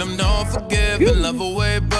them don't forgive and love away, but